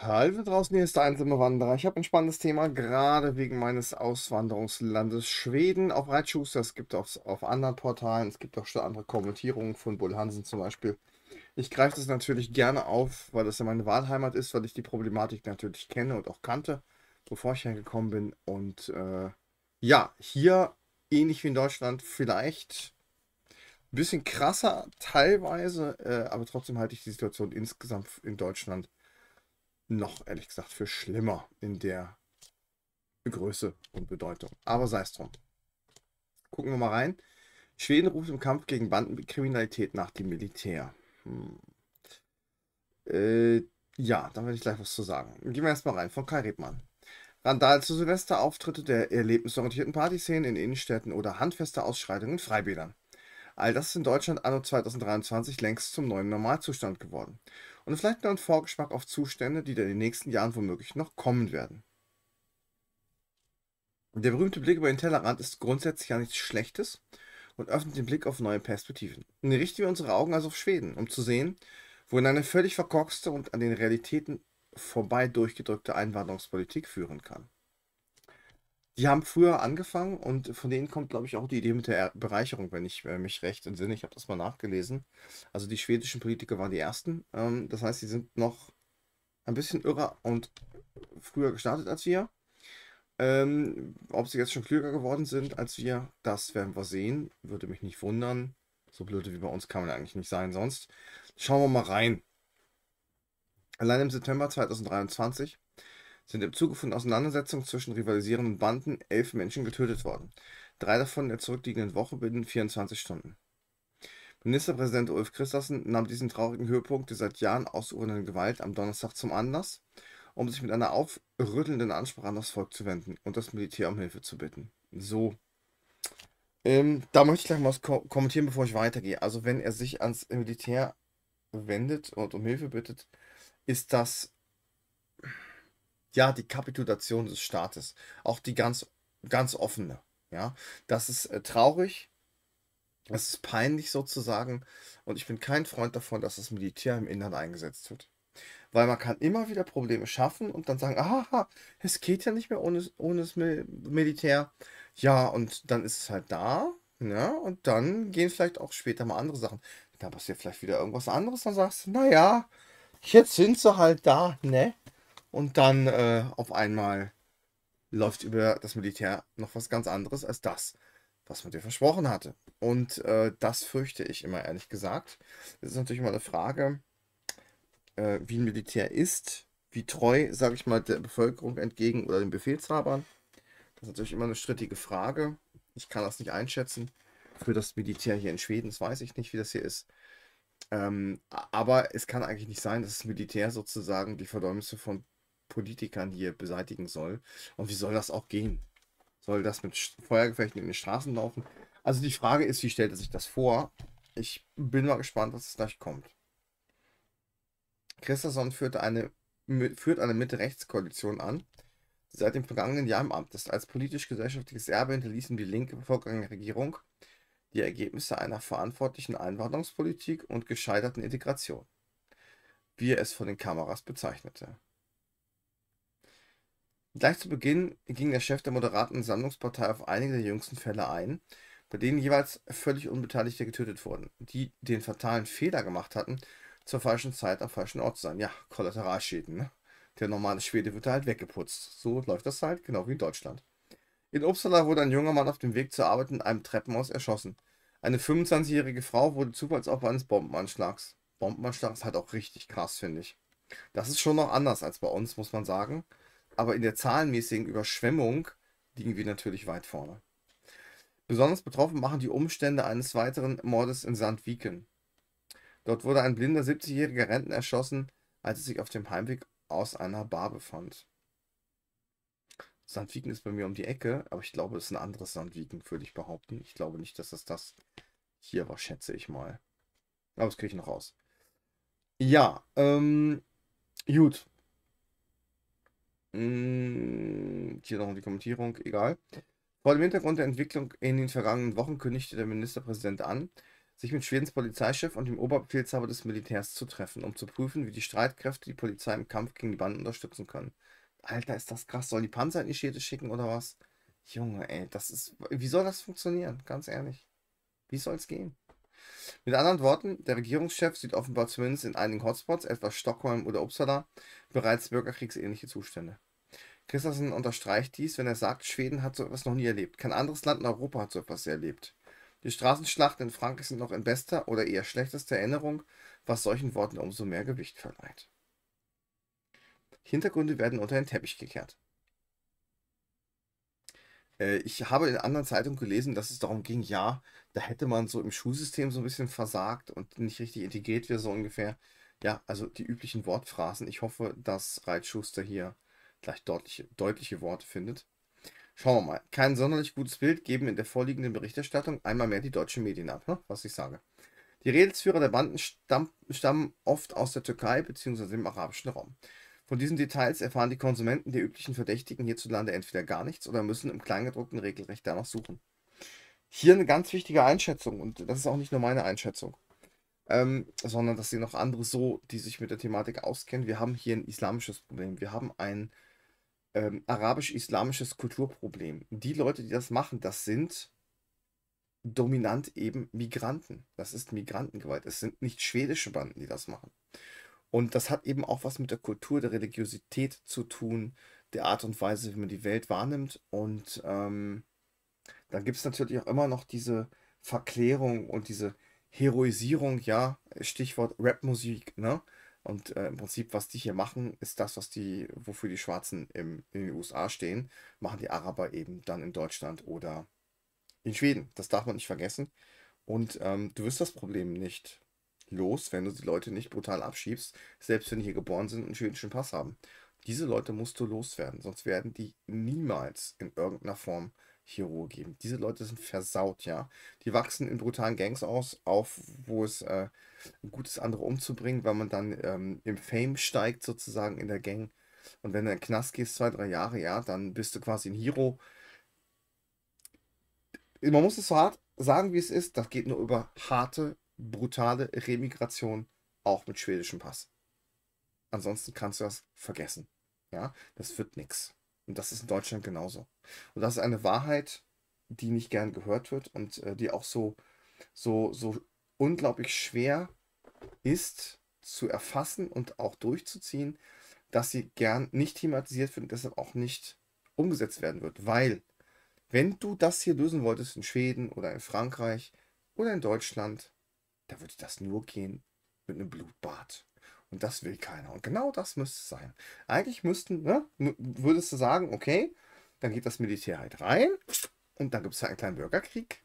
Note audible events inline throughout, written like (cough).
Hallo draußen, hier ist der einsame Wanderer. Ich habe ein spannendes Thema, gerade wegen meines Auswanderungslandes Schweden auf Reitschuster. Es gibt auch auf anderen Portalen, es gibt auch schon andere Kommentierungen von Bull Hansen zum Beispiel. Ich greife das natürlich gerne auf, weil das ja meine Wahlheimat ist, weil ich die Problematik natürlich kenne und auch kannte, bevor ich hergekommen bin. Und äh, ja, hier ähnlich wie in Deutschland vielleicht ein bisschen krasser teilweise, äh, aber trotzdem halte ich die Situation insgesamt in Deutschland noch, ehrlich gesagt, für schlimmer in der Größe und Bedeutung. Aber sei es drum. Gucken wir mal rein. Schweden ruft im Kampf gegen Bandenkriminalität nach dem Militär. Hm. Äh, ja, da werde ich gleich was zu sagen. Gehen wir erstmal rein von Kai Rebmann. Randal zu Silvester, Auftritte der erlebnisorientierten Partyszenen in Innenstädten oder handfeste Ausschreitungen in Freibädern. All das ist in Deutschland anno 2023 längst zum neuen Normalzustand geworden. Und vielleicht noch ein Vorgeschmack auf Zustände, die in den nächsten Jahren womöglich noch kommen werden. Der berühmte Blick über den Tellerrand ist grundsätzlich ja nichts Schlechtes und öffnet den Blick auf neue Perspektiven. Richten wir unsere Augen also auf Schweden, um zu sehen, wohin eine völlig verkorkste und an den Realitäten vorbei durchgedrückte Einwanderungspolitik führen kann. Die haben früher angefangen und von denen kommt, glaube ich, auch die Idee mit der Bereicherung, wenn ich äh, mich recht entsinne. Ich habe das mal nachgelesen. Also die schwedischen Politiker waren die ersten. Ähm, das heißt, sie sind noch ein bisschen irrer und früher gestartet als wir. Ähm, ob sie jetzt schon klüger geworden sind als wir, das werden wir sehen. Würde mich nicht wundern. So blöde wie bei uns kann man eigentlich nicht sein sonst. Schauen wir mal rein. Allein im September 2023 sind im Zuge von Auseinandersetzungen zwischen rivalisierenden Banden elf Menschen getötet worden. Drei davon in der zurückliegenden Woche binnen 24 Stunden. Ministerpräsident Ulf Christensen nahm diesen traurigen Höhepunkt der seit Jahren ausufernden Gewalt am Donnerstag zum Anlass, um sich mit einer aufrüttelnden Ansprache an das Volk zu wenden und das Militär um Hilfe zu bitten. So. Ähm, da möchte ich gleich mal was ko kommentieren, bevor ich weitergehe. Also, wenn er sich ans Militär wendet und um Hilfe bittet, ist das ja, die Kapitulation des Staates. Auch die ganz, ganz offene. Ja, das ist äh, traurig. Das ist peinlich sozusagen. Und ich bin kein Freund davon, dass das Militär im Innern eingesetzt wird. Weil man kann immer wieder Probleme schaffen und dann sagen, aha, es geht ja nicht mehr ohne, ohne das Mil Militär. Ja, und dann ist es halt da. Ja, und dann gehen vielleicht auch später mal andere Sachen. Dann passiert vielleicht wieder irgendwas anderes. Dann sagst du, naja, jetzt sind sie halt da, ne? Und dann äh, auf einmal läuft über das Militär noch was ganz anderes als das, was man dir versprochen hatte. Und äh, das fürchte ich immer, ehrlich gesagt. Das ist natürlich immer eine Frage, äh, wie ein Militär ist, wie treu, sage ich mal, der Bevölkerung entgegen oder den Befehlshabern. Das ist natürlich immer eine strittige Frage. Ich kann das nicht einschätzen. Für das Militär hier in Schweden, das weiß ich nicht, wie das hier ist. Ähm, aber es kann eigentlich nicht sein, dass das Militär sozusagen die Versäumnisse von Politikern hier beseitigen soll. Und wie soll das auch gehen? Soll das mit Feuergefechten in den Straßen laufen? Also die Frage ist, wie stellt er sich das vor? Ich bin mal gespannt, was es gleich kommt. Christensen führt eine, führt eine Mitte-Rechts-Koalition an, die seit dem vergangenen Jahr im Amt ist. Als politisch-gesellschaftliches Erbe hinterließen die linke Vorgängerregierung die Ergebnisse einer verantwortlichen Einwanderungspolitik und gescheiterten Integration, wie er es vor den Kameras bezeichnete. Gleich zu Beginn ging der Chef der moderaten Sammlungspartei auf einige der jüngsten Fälle ein, bei denen jeweils völlig Unbeteiligte getötet wurden, die den fatalen Fehler gemacht hatten, zur falschen Zeit am falschen Ort zu sein. Ja, Kollateralschäden. Ne? Der normale Schwede wird halt weggeputzt. So läuft das halt, genau wie in Deutschland. In Uppsala wurde ein junger Mann auf dem Weg zur Arbeit in einem Treppenhaus erschossen. Eine 25-jährige Frau wurde Zufallsopfer eines Bombenanschlags. Bombenanschlag ist halt auch richtig krass, finde ich. Das ist schon noch anders als bei uns, muss man sagen aber in der zahlenmäßigen Überschwemmung liegen wir natürlich weit vorne. Besonders betroffen machen die Umstände eines weiteren Mordes in Sandviken. Dort wurde ein blinder 70-jähriger Rentner erschossen, als er sich auf dem Heimweg aus einer Bar befand. Sandviken ist bei mir um die Ecke, aber ich glaube, es ist ein anderes Sandviken, würde ich behaupten. Ich glaube nicht, dass das das hier war, schätze ich mal. Aber das kriege ich noch raus. Ja, ähm, gut. Hm, hier noch die Kommentierung, egal. Vor dem Hintergrund der Entwicklung in den vergangenen Wochen kündigte der Ministerpräsident an, sich mit Schwedens Polizeichef und dem Oberbefehlshaber des Militärs zu treffen, um zu prüfen, wie die Streitkräfte die Polizei im Kampf gegen die Banden unterstützen können. Alter, ist das krass. Sollen die Panzer in die Städte schicken oder was? Junge, ey, das ist. Wie soll das funktionieren? Ganz ehrlich. Wie soll es gehen? Mit anderen Worten, der Regierungschef sieht offenbar zumindest in einigen Hotspots, etwa Stockholm oder Uppsala, bereits bürgerkriegsähnliche Zustände. Christensen unterstreicht dies, wenn er sagt, Schweden hat so etwas noch nie erlebt. Kein anderes Land in Europa hat so etwas erlebt. Die Straßenschlachten in Frankreich sind noch in bester oder eher schlechtester Erinnerung, was solchen Worten umso mehr Gewicht verleiht. Hintergründe werden unter den Teppich gekehrt. Äh, ich habe in anderen Zeitungen gelesen, dass es darum ging, ja, da hätte man so im Schulsystem so ein bisschen versagt und nicht richtig integriert wird, so ungefähr. Ja, also die üblichen Wortphrasen. Ich hoffe, dass Reitschuster hier gleich deutliche, deutliche Worte findet. Schauen wir mal. Kein sonderlich gutes Bild geben in der vorliegenden Berichterstattung einmal mehr die deutschen Medien ab, ne? was ich sage. Die Redelsführer der Banden stamm, stammen oft aus der Türkei bzw. dem arabischen Raum. Von diesen Details erfahren die Konsumenten der üblichen Verdächtigen hierzulande entweder gar nichts oder müssen im Kleingedruckten regelrecht danach suchen. Hier eine ganz wichtige Einschätzung und das ist auch nicht nur meine Einschätzung, ähm, sondern das sehen auch andere so, die sich mit der Thematik auskennen. Wir haben hier ein islamisches Problem. Wir haben ein ähm, arabisch-islamisches Kulturproblem. Die Leute, die das machen, das sind dominant eben Migranten. Das ist Migrantengewalt. Es sind nicht schwedische Banden, die das machen. Und das hat eben auch was mit der Kultur, der Religiosität zu tun, der Art und Weise, wie man die Welt wahrnimmt. Und ähm, dann gibt es natürlich auch immer noch diese Verklärung und diese Heroisierung, ja, Stichwort Rapmusik, ne? Und äh, im Prinzip, was die hier machen, ist das, was die, wofür die Schwarzen im, in den USA stehen, machen die Araber eben dann in Deutschland oder in Schweden. Das darf man nicht vergessen. Und ähm, du wirst das Problem nicht los, wenn du die Leute nicht brutal abschiebst, selbst wenn die hier geboren sind und einen schwedischen Pass haben. Diese Leute musst du loswerden, sonst werden die niemals in irgendeiner Form hier Ruhe geben. Diese Leute sind versaut, ja. Die wachsen in brutalen Gangs aus, auf, wo es äh, gut ist, andere umzubringen, weil man dann ähm, im Fame steigt, sozusagen in der Gang. Und wenn du in den Knast gehst, zwei, drei Jahre, ja, dann bist du quasi ein Hero. Man muss es so hart sagen, wie es ist. Das geht nur über harte, brutale Remigration, auch mit schwedischem Pass. Ansonsten kannst du das vergessen. Ja, das wird nichts. Und das ist in Deutschland genauso. Und das ist eine Wahrheit, die nicht gern gehört wird und äh, die auch so, so, so unglaublich schwer ist zu erfassen und auch durchzuziehen, dass sie gern nicht thematisiert wird und deshalb auch nicht umgesetzt werden wird. Weil, wenn du das hier lösen wolltest in Schweden oder in Frankreich oder in Deutschland, da würde das nur gehen mit einem Blutbad. Und das will keiner. Und genau das müsste es sein. Eigentlich müssten, ne, würdest du sagen, okay, dann geht das Militär halt rein und dann gibt es halt einen kleinen Bürgerkrieg.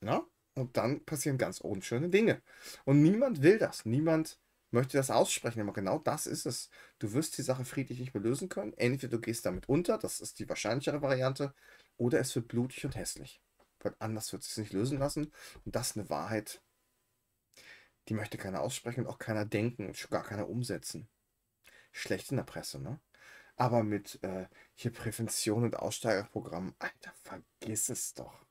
Na? Und dann passieren ganz unschöne Dinge. Und niemand will das. Niemand möchte das aussprechen. Aber genau das ist es. Du wirst die Sache friedlich nicht mehr lösen können. Entweder du gehst damit unter, das ist die wahrscheinlichere Variante, oder es wird blutig und hässlich. Weil anders wird es sich nicht lösen lassen. Und das ist eine Wahrheit, die möchte keiner aussprechen und auch keiner denken und schon gar keiner umsetzen. Schlecht in der Presse, ne? Aber mit äh, hier Prävention und Aussteigerprogrammen, Alter, vergiss es doch.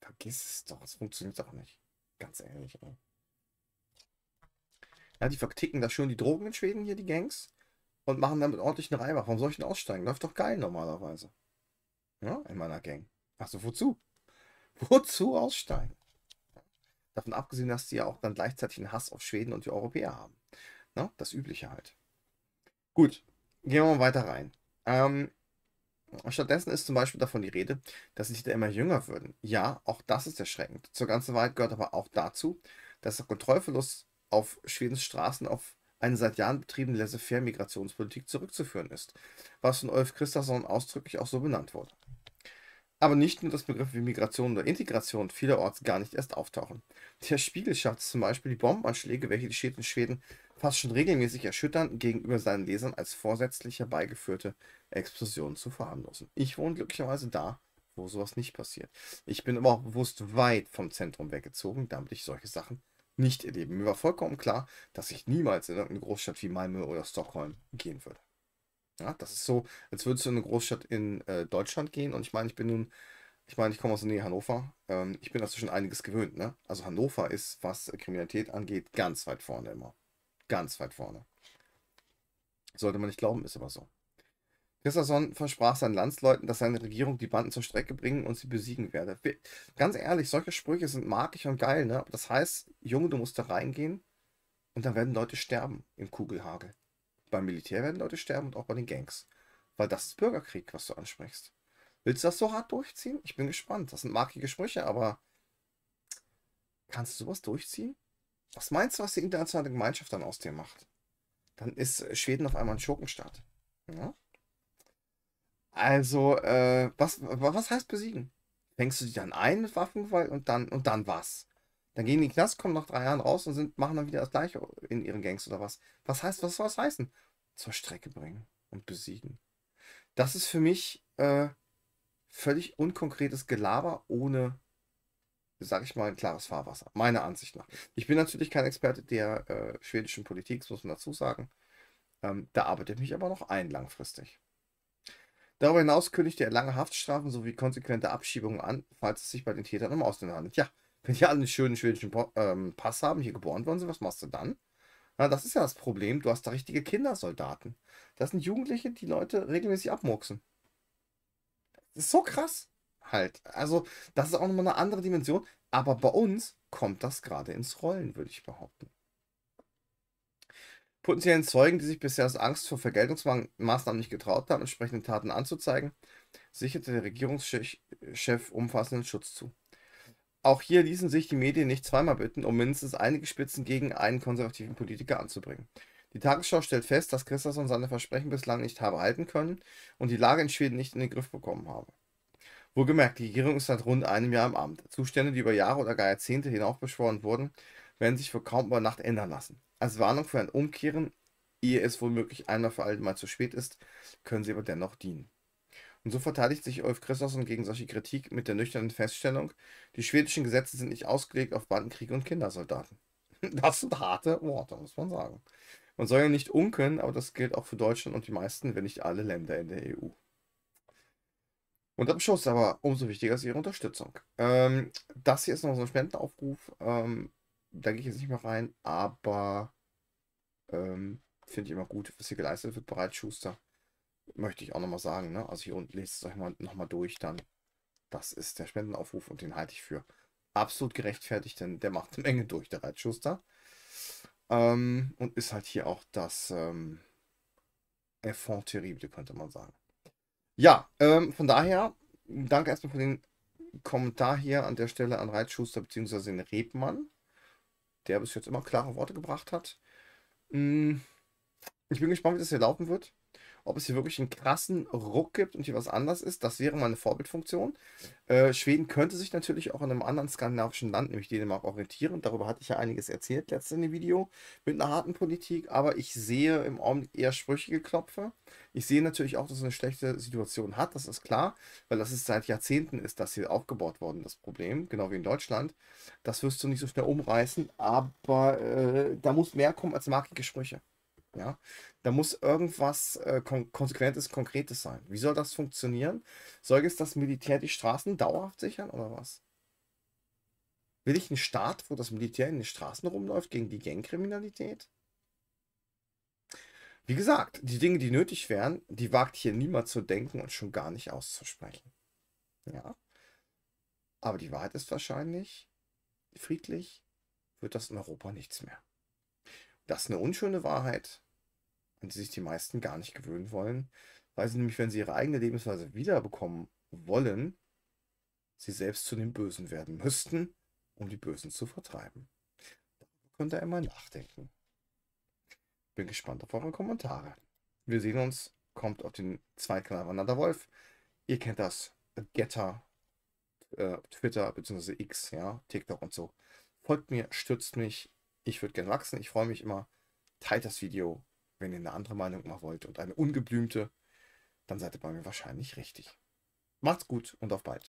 Vergiss es doch. Es funktioniert doch nicht. Ganz ehrlich, ey. Ja, die verticken da schon die Drogen in Schweden hier, die Gangs. Und machen damit ordentlich eine Reibach. Warum soll ich denn aussteigen? Läuft doch geil normalerweise. Ja, in meiner Gang. Achso, wozu? (laughs) Wozu aussteigen? Davon abgesehen, dass die ja auch dann gleichzeitig einen Hass auf Schweden und die Europäer haben. Ne? Das Übliche halt. Gut, gehen wir mal weiter rein. Ähm, stattdessen ist zum Beispiel davon die Rede, dass die Täter immer jünger würden. Ja, auch das ist erschreckend. Zur ganzen Wahrheit gehört aber auch dazu, dass der Kontrollverlust auf Schwedens Straßen auf eine seit Jahren betriebene Laissez-faire-Migrationspolitik zurückzuführen ist, was von Ulf Christasson ausdrücklich auch so benannt wurde. Aber nicht nur, dass Begriffe wie Migration oder Integration vielerorts gar nicht erst auftauchen. Der Spiegel schafft zum Beispiel, die Bombenanschläge, welche die Städte in Schweden fast schon regelmäßig erschüttern, gegenüber seinen Lesern als vorsätzlich herbeigeführte Explosionen zu verharmlosen. Ich wohne glücklicherweise da, wo sowas nicht passiert. Ich bin aber auch bewusst weit vom Zentrum weggezogen, damit ich solche Sachen nicht erlebe. Mir war vollkommen klar, dass ich niemals in irgendeine Großstadt wie Malmö oder Stockholm gehen würde. Ja, das ist so, als würdest du in eine Großstadt in äh, Deutschland gehen. Und ich meine, ich bin nun Ich meine, ich komme aus der Nähe Hannover. Ähm, ich bin dazu schon einiges gewöhnt, ne? Also Hannover ist, was Kriminalität angeht, ganz weit vorne immer. Ganz weit vorne. Sollte man nicht glauben, ist aber so. Christensen versprach seinen Landsleuten, dass seine Regierung die Banden zur Strecke bringen und sie besiegen werde. Ganz ehrlich, solche Sprüche sind magisch und geil, ne? Das heißt, Junge, du musst da reingehen und dann werden Leute sterben im Kugelhagel. Beim Militär werden Leute sterben und auch bei den Gangs. Weil das ist Bürgerkrieg, was du ansprichst. Willst du das so hart durchziehen? Ich bin gespannt. Das sind markige Sprüche, aber kannst du sowas durchziehen? Was meinst du, was die internationale Gemeinschaft dann aus dir macht? Dann ist Schweden auf einmal ein Schurkenstaat. Ja? Also, äh, was, was heißt besiegen? Fängst du die dann ein mit Waffengewalt und dann, und dann was? Dann gehen die in den Knast, kommen nach drei Jahren raus und sind, machen dann wieder das gleiche in ihren Gangs oder was? Was heißt, was soll das heißen? Zur Strecke bringen und besiegen. Das ist für mich äh, völlig unkonkretes Gelaber ohne, sag ich mal, ein klares Fahrwasser. Meiner Ansicht nach. Ich bin natürlich kein Experte der äh, schwedischen Politik, das muss man dazu sagen. Ähm, da arbeitet mich aber noch ein langfristig. Darüber hinaus kündigte er lange Haftstrafen sowie konsequente Abschiebungen an, falls es sich bei den Tätern um Ausländer handelt. Ja, wenn die alle einen schönen schwedischen ähm, Pass haben, hier geboren worden sind, was machst du dann? Na, das ist ja das Problem. Du hast da richtige Kindersoldaten. Das sind Jugendliche, die Leute regelmäßig abmurksen. Das ist so krass. Halt. Also, das ist auch nochmal eine andere Dimension. Aber bei uns kommt das gerade ins Rollen, würde ich behaupten. Potenziellen Zeugen, die sich bisher aus Angst vor Vergeltungsmaßnahmen nicht getraut haben, entsprechende Taten anzuzeigen, sicherte der Regierungschef umfassenden Schutz zu. Auch hier ließen sich die Medien nicht zweimal bitten, um mindestens einige Spitzen gegen einen konservativen Politiker anzubringen. Die Tagesschau stellt fest, dass Christensen seine Versprechen bislang nicht habe halten können und die Lage in Schweden nicht in den Griff bekommen habe. Wohlgemerkt, die Regierung ist seit rund einem Jahr im Amt. Zustände, die über Jahre oder gar Jahrzehnte hinaufbeschworen wurden, werden sich für kaum über Nacht ändern lassen. Als Warnung für ein Umkehren, ehe es womöglich einmal für alle Mal zu spät ist, können sie aber dennoch dienen. Und so verteidigt sich Ulf Christensen gegen solche Kritik mit der nüchternen Feststellung, die schwedischen Gesetze sind nicht ausgelegt auf Bandenkriege und Kindersoldaten. (laughs) Das sind harte Worte, muss man sagen. Man soll ja nicht unken, aber das gilt auch für Deutschland und die meisten, wenn nicht alle Länder in der EU. Und am Schluss aber umso wichtiger ist Ihre Unterstützung. Ähm, das hier ist noch so ein Spendenaufruf. Ähm, da gehe ich jetzt nicht mehr rein, aber ähm, finde ich immer gut, was hier geleistet wird bereits, Schuster. Möchte ich auch nochmal sagen, ne? Also hier unten lest es euch mal nochmal durch, dann. Das ist der Spendenaufruf und den halte ich für absolut gerechtfertigt, denn der macht eine Menge durch, der Reitschuster. Ähm, und ist halt hier auch das ähm, Effort terrible, könnte man sagen. Ja, ähm, von daher, danke erstmal für den Kommentar hier an der Stelle an Reitschuster bzw. den Rebmann der bis jetzt immer klare Worte gebracht hat. Hm, ich bin gespannt, wie das hier laufen wird ob es hier wirklich einen krassen Ruck gibt und hier was anders ist. Das wäre mal eine Vorbildfunktion. Äh, Schweden könnte sich natürlich auch in einem anderen skandinavischen Land, nämlich Dänemark, orientieren. Darüber hatte ich ja einiges erzählt letztes in dem Video mit einer harten Politik. Aber ich sehe im Augenblick eher sprüchige Klopfe. Ich sehe natürlich auch, dass es eine schlechte Situation hat. Das ist klar, weil das ist seit Jahrzehnten ist das hier aufgebaut worden, das Problem. Genau wie in Deutschland. Das wirst du nicht so schnell umreißen. Aber äh, da muss mehr kommen als markige Sprüche. Ja, da muss irgendwas äh, kon Konsequentes, Konkretes sein. Wie soll das funktionieren? Soll jetzt das Militär die Straßen dauerhaft sichern oder was? Will ich einen Staat, wo das Militär in den Straßen rumläuft gegen die Gangkriminalität? Wie gesagt, die Dinge, die nötig wären, die wagt hier niemand zu denken und schon gar nicht auszusprechen. Ja. Aber die Wahrheit ist wahrscheinlich, friedlich wird das in Europa nichts mehr. Das ist eine unschöne Wahrheit, an die sich die meisten gar nicht gewöhnen wollen, weil sie nämlich, wenn sie ihre eigene Lebensweise wiederbekommen wollen, sie selbst zu den Bösen werden müssten, um die Bösen zu vertreiben. Darüber könnt ihr einmal nachdenken. Bin gespannt auf eure Kommentare. Wir sehen uns. Kommt auf den Zweitkanal Wandernder Wolf. Ihr kennt das. Getter, äh, Twitter bzw. X, ja, TikTok und so. Folgt mir, stützt mich. Ich würde gerne wachsen. Ich freue mich immer. Teilt das Video wenn ihr eine andere Meinung mal wollt und eine ungeblümte, dann seid ihr bei mir wahrscheinlich richtig. Macht's gut und auf bald.